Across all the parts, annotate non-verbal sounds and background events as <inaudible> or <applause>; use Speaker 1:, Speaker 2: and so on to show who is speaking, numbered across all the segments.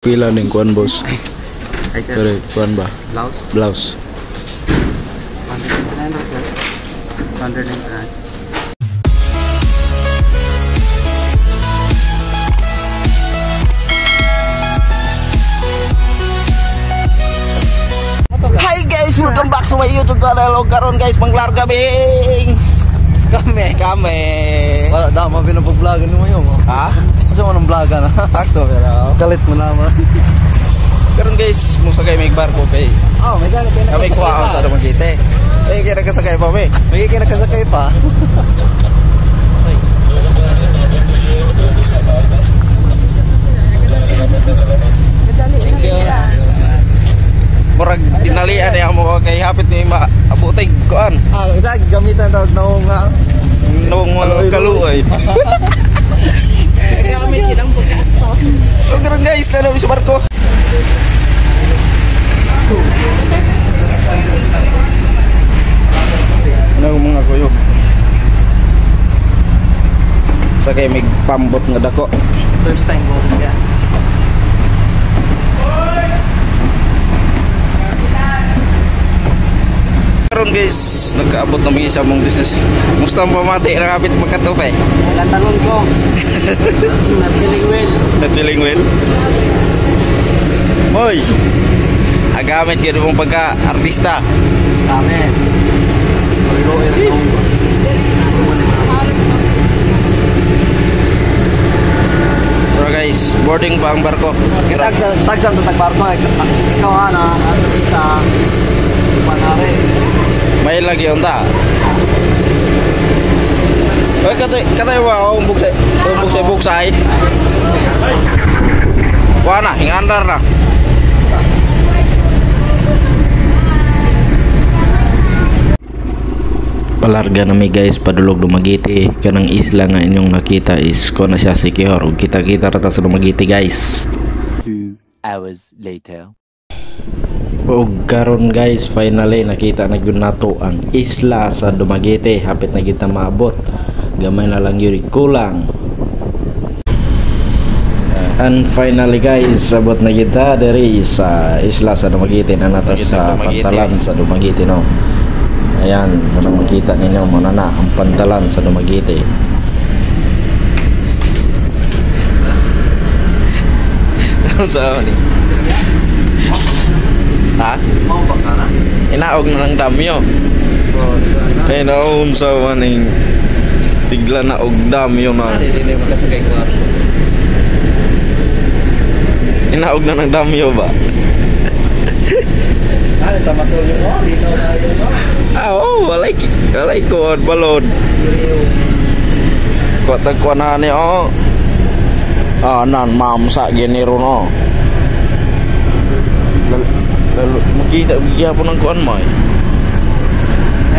Speaker 1: Pila nih kuan
Speaker 2: bos.
Speaker 1: Sorry, kuan bah.
Speaker 2: Blouse.
Speaker 1: Blouse.
Speaker 3: Hai guys, welcome back to my YouTube channel. Karon guys, menggelar gabing. Kami, kami.
Speaker 4: Wala, dama pinapag-vlogan mo yun. oh.
Speaker 3: Ha?
Speaker 4: Kasi mo nang vlogan na.
Speaker 3: Sakto pero.
Speaker 4: Galit mo naman.
Speaker 3: Karon guys, musa kay may barko kay.
Speaker 4: Oh, may galit kayo
Speaker 3: Kami kuha ako sa Dumaguete. Eh, kaya nagkasakay pa may.
Speaker 4: May kayo nakasakay pa. <laughs>
Speaker 3: Murag dinalian niya mo kay hapit ni ma abutig kuan.
Speaker 4: Ah, ita gamitan daw na nga.
Speaker 3: Nung
Speaker 4: Kaluoy,
Speaker 3: kaluoy. So karon guys, lalo sa barko. Ano mga kuyo? Sa kay mig pambot nga dako.
Speaker 4: First time ko siya.
Speaker 3: Karon guys, nagkaabot na mga isa mong business. Musta ang pamati na kapit magkatupe?
Speaker 2: Ilan talon ko. Napiling well.
Speaker 3: Nagpiling well. Hoy! Agamit ka mong pagka-artista.
Speaker 2: Kami. Pero ilan talon ko.
Speaker 3: Pero guys, boarding pa ang barko.
Speaker 4: Tagsan, tagsan to tagbarko. Ikaw ha na. Ano isa. Panare.
Speaker 3: May lagi yung ta. Hoy, katay, katay wa, ang buksay, ang buksay, buksay. Wala na, hingandar na. palarga na may guys padulog Dumaguete kanang isla nga inyong nakita is ko na siya secure ug kita-kita rata sa Dumaguete guys
Speaker 5: hours later.
Speaker 1: Ug karon guys, finally nakita na gyud nato ang isla sa Dumaguete. Hapit na kita maabot. Gamay na lang yun kulang. And finally guys, abot na kita diri sa isla sa Dumaguete na
Speaker 3: Dumaguete,
Speaker 1: sa pantalan sa Dumaguete no. Ayan, kanang makita ninyo mo na ang pantalan sa Dumaguete. <laughs>
Speaker 3: sa ni Ha?
Speaker 4: Mau ba ka na?
Speaker 3: Inaog na ng damyo. Eh naun sa maning tigla na og damyo na.
Speaker 2: Hindi, hindi mo kasi kay kwarto.
Speaker 3: Inaog na ng damyo ba?
Speaker 4: Ano tama to yung oh, na oh.
Speaker 3: Ah, oh, walay walay ko on balon. Ko tagkuan na ni oh. Ah, nan mam sa genero no. lalu mungkin tak pergi apa nak kuan
Speaker 2: mai?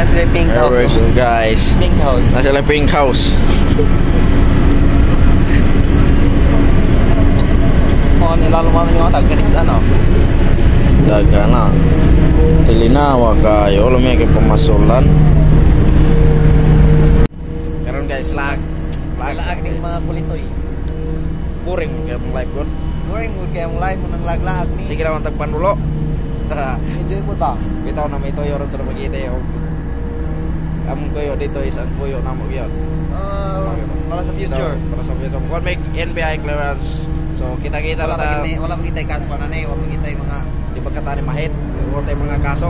Speaker 2: Nasi pink house.
Speaker 3: guys.
Speaker 2: Pink house.
Speaker 3: Nasi pink house?
Speaker 2: Oh ni lalu malam yang tak
Speaker 3: kena sana? Dagana Telina wakayo Lumi ke pemasolan. Karena guys lag. Lag
Speaker 2: Lag ni mga kulitoy
Speaker 3: Boring kayak mulai pun
Speaker 2: Boring kayak mulai Menang lag lag nih
Speaker 3: Sige naman pan dulu.
Speaker 2: Enjoy mo ba?
Speaker 3: Bitaw na may toyo ron sa Dumaguete. O, among toyo dito is ang puyo na mo yun.
Speaker 2: Uh, para sa future.
Speaker 3: Dito, Para sa future. Kung make NBI clearance. So, kita-kita
Speaker 2: Wala
Speaker 3: na
Speaker 2: pa
Speaker 3: ta.
Speaker 2: kita, wala pa kan pa nanay, wala pa kita mga
Speaker 3: Di ba katani mahit? Tayo mga kaso.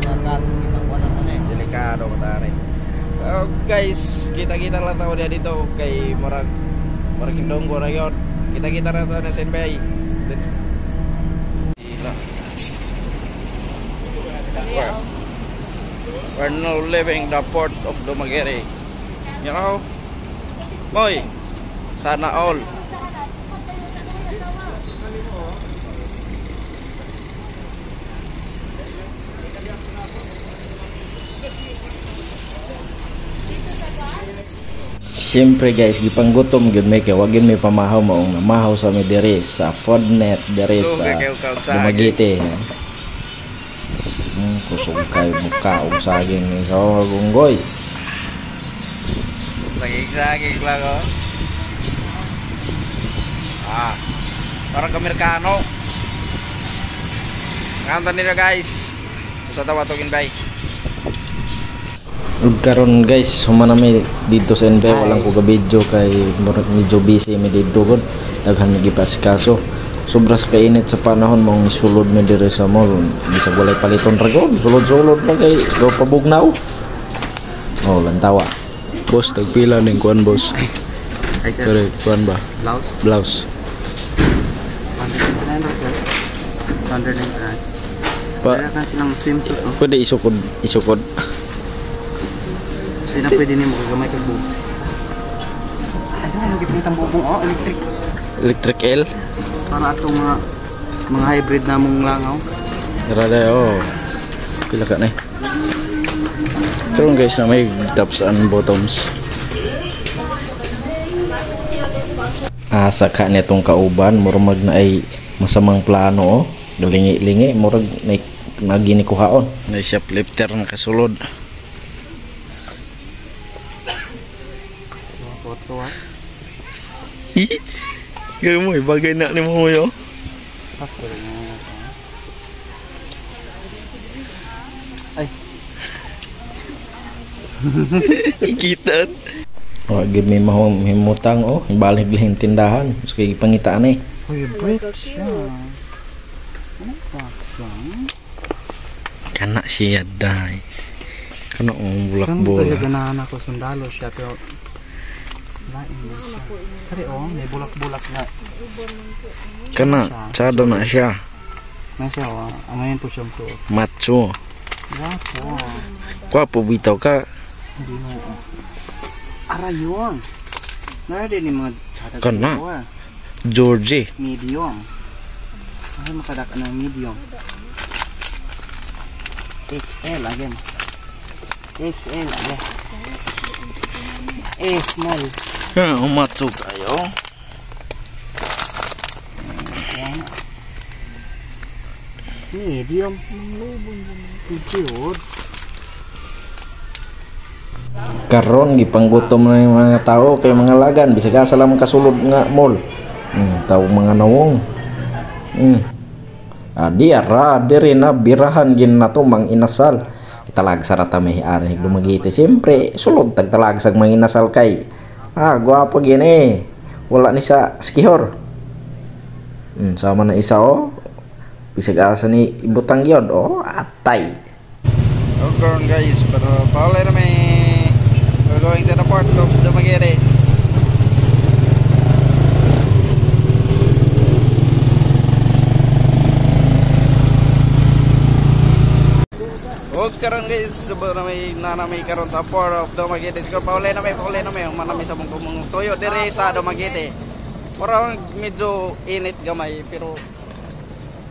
Speaker 2: mga kaso ibang wala nanay.
Speaker 3: Delikado ka tari. Uh, guys, kita-kita lang dia dito kay Marag Marag Indonggo na yun. Kita-kita na to na sa NBI. Let's We're, we're now leaving the port of Dumaguete. You know? Moy, sana all.
Speaker 1: Siyempre guys, gipanggutom gyud may kay wag gyud may pamahaw maong namahaw sa mi diri sa Fodnet diri sa Dumaguete. Kusog kayo mukha og saging ni sa gunggoy.
Speaker 3: Saging-saging lang oh. Ah. Parang Amerikano. Kanta nila guys. Usa tawa tugin bay.
Speaker 1: Ug karon guys, humana mi dito sa NB walang ko ga video kay medyo busy mi dito gud. Daghan mi gipasikaso. Sobras kainit sa panahon mong sulod mi dire sa mall. Bisag walay paliton ra gud, sulod-sulod ra kay do pabugnaw. Oh, lantawa. Boss, tagpila ning kuan boss. Kare kuan ba?
Speaker 4: Blouse.
Speaker 1: Blouse.
Speaker 4: 199 na, sir. 199.
Speaker 1: Pa,
Speaker 4: Kaya kan silang swimsuit, oh.
Speaker 1: pwede isukod, isukod.
Speaker 4: So, yun na pwede niyo makagamay kag boobs. Ano, gipinitang bubong, oh, electric.
Speaker 1: Electric L.
Speaker 4: Para atong mga mga hybrid na mong langaw.
Speaker 1: Rada oh. Pila ka na eh. Guys na may tops and bottoms. Asa ka nitong kauban murag na ay masamang plano oh. Galingi-lingi murag na nagini kuhaon. Na shoplifter na kasulod. Gaya mo eh, bagay na ni mo yo.
Speaker 4: Ay. <laughs>
Speaker 1: Ikitan. Oh, gid may mahong himutang oh, balik lahin tindahan. Sige pangitaan eh.
Speaker 4: Uy, break siya. Ano ba?
Speaker 1: Kana siya dai. Kana ang bulak bola.
Speaker 4: tayo ganahan ako sundalo siya pero lain mo siya. Kari oh, may bulak-bulak na.
Speaker 1: Kana tsado na siya.
Speaker 4: Na siya oh, po siyang.
Speaker 1: Macho. Bitaw ka.
Speaker 4: Hindi mo oh. Ara yun. Nara din yung mga tsada
Speaker 1: Kana.
Speaker 4: dito.
Speaker 1: Georgie.
Speaker 4: Medium. Ay, makadak ng medium. XL again. XL again. A small.
Speaker 1: Umatso kayo.
Speaker 4: Yan. Medium.
Speaker 1: Karon gipanggutom na yung mga tao kay mga lagan bisag asa lang kasulod nga mall. Hmm, tao mga nawong. Hmm. Adi ara diri na birahan gin nato mang inasal. Italag sa rata may ari lumagiti. Siyempre sulod tagtalag sa mang inasal kay. Ah, gwapo gini. Wala ni sa skihor. Hmm, sama na isa oh. Bisag asa ni ibutang yod oh, atay.
Speaker 3: Okay guys, pero paulay na may we're going to the port of Dumaguete. Huwag karon guys, sabi na may karon sa port of Dumaguete. Siguro paulay na may, paulay na may, manami sa mong mong tuyo dire sa Dumaguete. Parang medyo init gamay, pero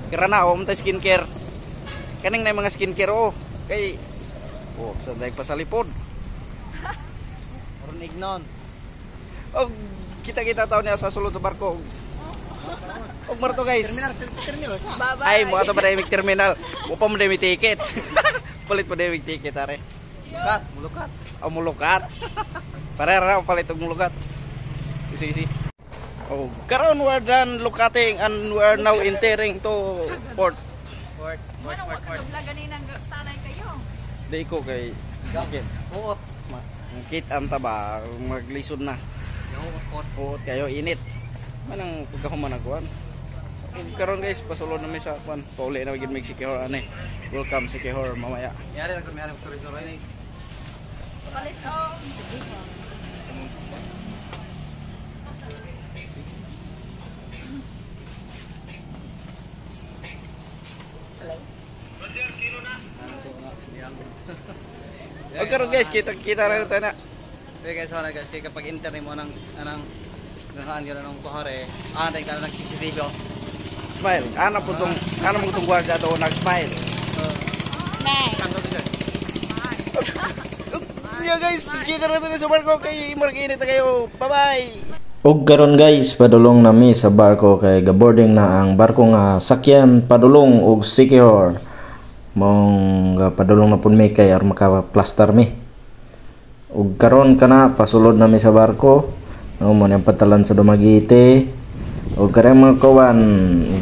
Speaker 3: kira na, um ta skincare. Kaning na mga skincare oh. Kay Oh, sa daig pa sa lipod.
Speaker 4: Meron ignon.
Speaker 3: Og kita-kita taon niya sa sulod sa barko. Og marto guys. Ay, mo ato pa terminal. Mo pa mo ticket. <laughs> palit pa dayig ticket are.
Speaker 4: Mulukat, mulukat.
Speaker 3: Ang mulukat. Pare ra palit og mulukat. Isi isi. Oh, karon we're done locating and we're now entering to port.
Speaker 4: Port, port, port, port.
Speaker 2: ganinang tanay kayo.
Speaker 3: Di ko kay Jacket.
Speaker 4: Suot.
Speaker 3: Kit am ta ba maglisod na.
Speaker 4: Suot.
Speaker 3: Puot kayo init. Manang pagkahuman nagkuan. Karon guys, pasulod na mi sa kuan. Pauli na gid mig Sikihor ani. Welcome Sikihor mamaya.
Speaker 4: Yari lang kung mayroong sorry-sorry ni.
Speaker 2: Palit oh.
Speaker 3: O karon guys, kita kita na tayo na.
Speaker 4: Pero guys, wala guys, kaya kapag enter mo ng, anang, nakaan ka na ng kuhare, anay ka na ng CCTV.
Speaker 3: Smile. Ana po tong ana mo tong gwardiya do.
Speaker 4: Tanggap siya.
Speaker 3: Yeah guys, kita na tayo sa barko kay Mark init na kayo. Bye-bye.
Speaker 1: Og karon guys, padulong nami sa barko kay gaboarding na ang barko nga sakyan padulong og secure. Mong ga padulong na pud mi kay ar maka-plaster mi. Og karon kana pasulod nami sa barko. No mo nang patalan sa Dumaguete. O karang mga kawan,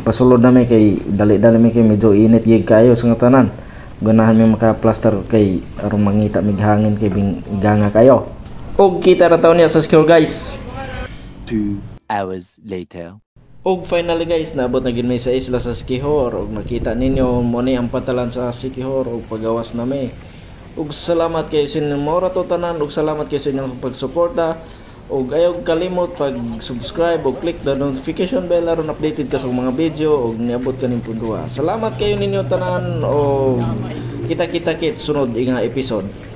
Speaker 1: pasulod na may kay dali-dali may kay medyo init gig kayo sa tanan. Ganahan may maka-plaster kay aron mangita mig hangin kay bing ganga kayo. Og kita ra niya sa score guys.
Speaker 5: Two hours later.
Speaker 1: Og finally guys, naabot na gid may sa isla sa Sikihor og nakita ninyo mo ni ang patalan sa Sikihor og pagawas na may. Ug salamat kay sa inyong mora to tanan ug salamat kay sa inyong pagsuporta. Ug ayaw kalimot pag subscribe ug click the notification bell aron updated ka sa mga video ug niabot ka ning punduha. Salamat kayo ninyo tanan o kita-kita kit sunod nga episode.